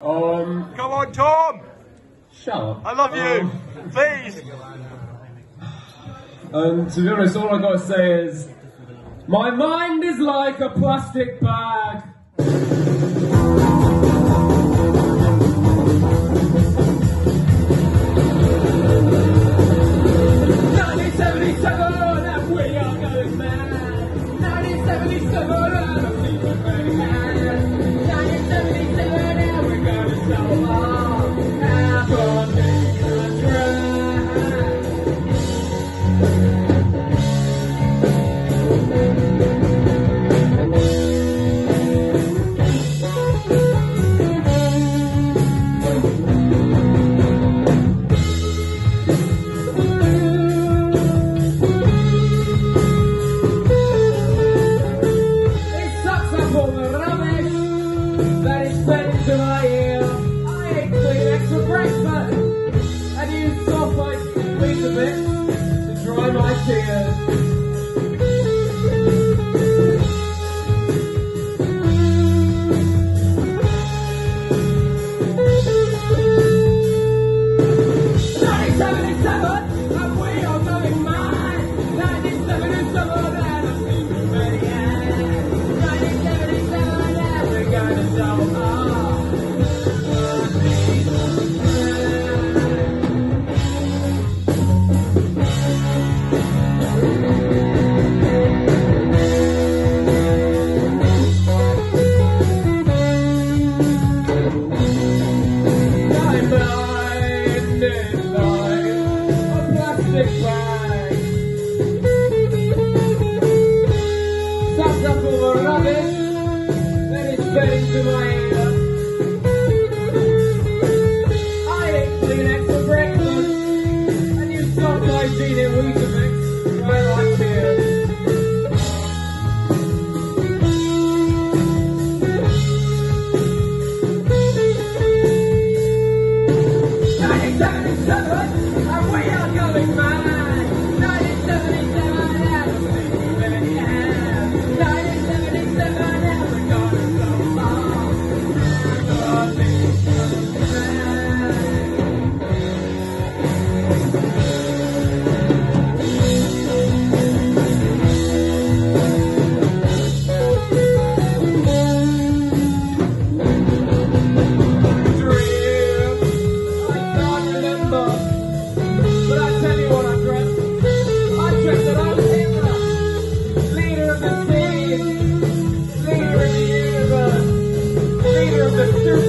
Um, Come on, Tom! shut up. I love you! Please! And to be honest, all I gotta say is, my mind is like a plastic bag. Nineteen seventy-seven, and we are going mad. Nineteen seventy-seven, I Kleenex for breakfast and used soft to dry my tears. Yeah. the